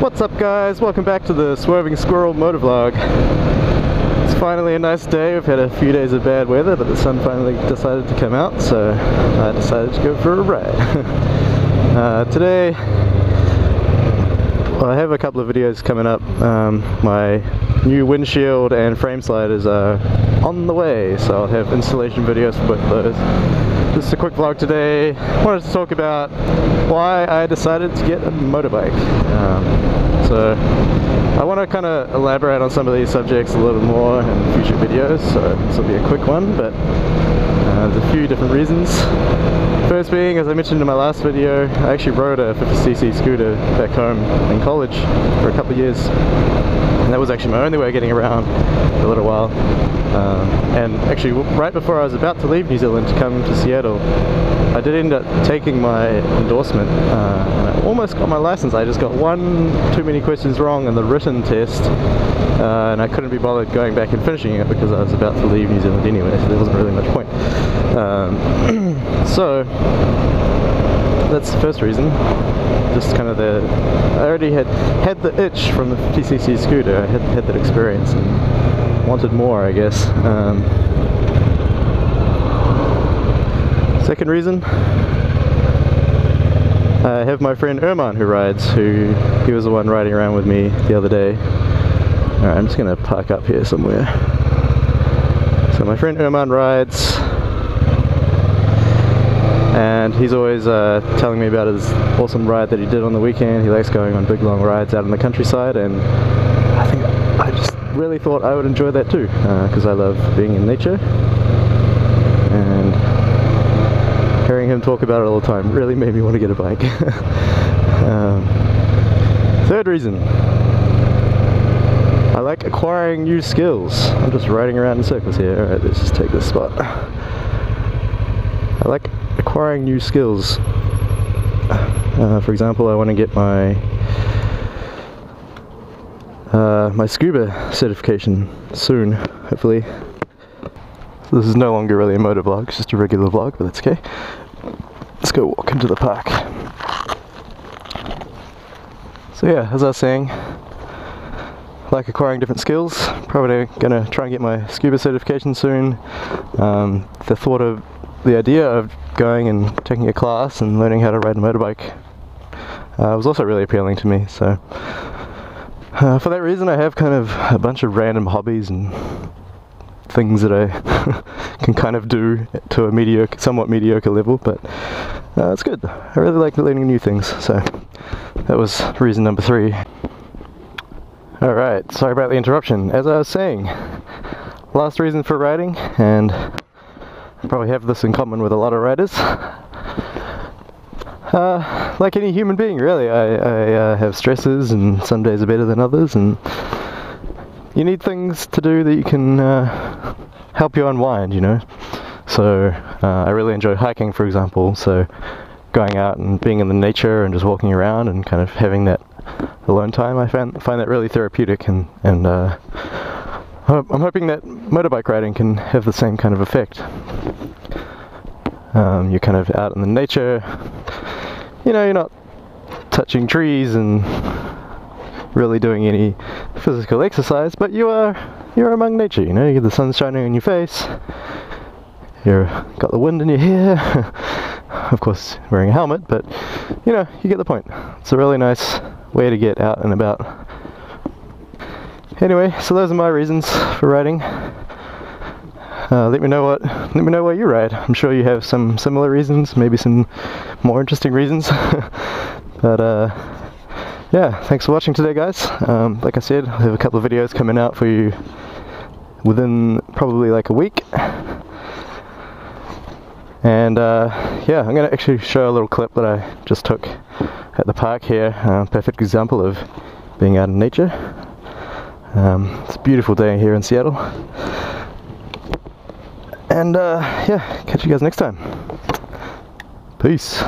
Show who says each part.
Speaker 1: What's up guys? Welcome back to the Swerving Squirrel motovlog. It's finally a nice day. We've had a few days of bad weather, but the sun finally decided to come out, so I decided to go for a ride. uh, today, well, I have a couple of videos coming up. Um, my new windshield and frame sliders are on the way, so I'll have installation videos for both those. Just a quick vlog today. I wanted to talk about why I decided to get a motorbike. Um, so I want to kind of elaborate on some of these subjects a little more in future videos, so this will be a quick one, but there's a few different reasons. First being, as I mentioned in my last video, I actually rode a 50cc scooter back home in college for a couple of years. And that was actually my only way of getting around for a little while. Um, and actually, right before I was about to leave New Zealand to come to Seattle, I did end up taking my endorsement. Uh, and I almost got my license. I just got one too many questions wrong in the written test. Uh, and I couldn't be bothered going back and finishing it because I was about to leave New Zealand anyway, so there wasn't really much. Um, so, that's the first reason. Just kind of the, I already had had the itch from the 50cc scooter. I had had that experience and wanted more, I guess. Um, second reason, I have my friend Erman who rides, who he was the one riding around with me the other day. Alright, I'm just gonna park up here somewhere. So my friend Erman rides he's always uh, telling me about his awesome ride that he did on the weekend. He likes going on big long rides out in the countryside, and I think I just really thought I would enjoy that too, because uh, I love being in nature. And hearing him talk about it all the time really made me want to get a bike. um, third reason. I like acquiring new skills. I'm just riding around in circles here. Alright, let's just take this spot. I like acquiring new skills. Uh, for example, I want to get my uh, my scuba certification soon, hopefully. This is no longer really a motor vlog, it's just a regular vlog, but that's okay. Let's go walk into the park. So yeah, as I was saying, like acquiring different skills. Probably gonna try and get my scuba certification soon. Um, the thought of the idea of going and taking a class and learning how to ride a motorbike uh, was also really appealing to me. So uh, for that reason, I have kind of a bunch of random hobbies and things that I can kind of do to a mediocre, somewhat mediocre level, but uh, it's good. I really like learning new things, so that was reason number three. Alright, sorry about the interruption. As I was saying, last reason for riding, and probably have this in common with a lot of riders. Uh, like any human being, really, I, I uh, have stresses, and some days are better than others, and you need things to do that you can uh, help you unwind, you know. So uh, I really enjoy hiking, for example. So going out and being in the nature and just walking around and kind of having that alone time, I find find that really therapeutic, and and uh, I'm hoping that motorbike riding can have the same kind of effect. Um, you're kind of out in the nature, you know, you're not touching trees and really doing any physical exercise, but you are you're among nature, you know, you get the sun shining on your face, you've got the wind in your hair, of course wearing a helmet, but you know, you get the point. It's a really nice way to get out and about Anyway, so those are my reasons for riding. Uh, let me know what let me know why you ride. I'm sure you have some similar reasons, maybe some more interesting reasons. but uh, yeah, thanks for watching today, guys. Um, like I said, I have a couple of videos coming out for you within probably like a week. And uh, yeah, I'm going to actually show a little clip that I just took at the park here. Uh, perfect example of being out in nature. Um, it's a beautiful day here in Seattle. And uh, yeah, catch you guys next time. Peace.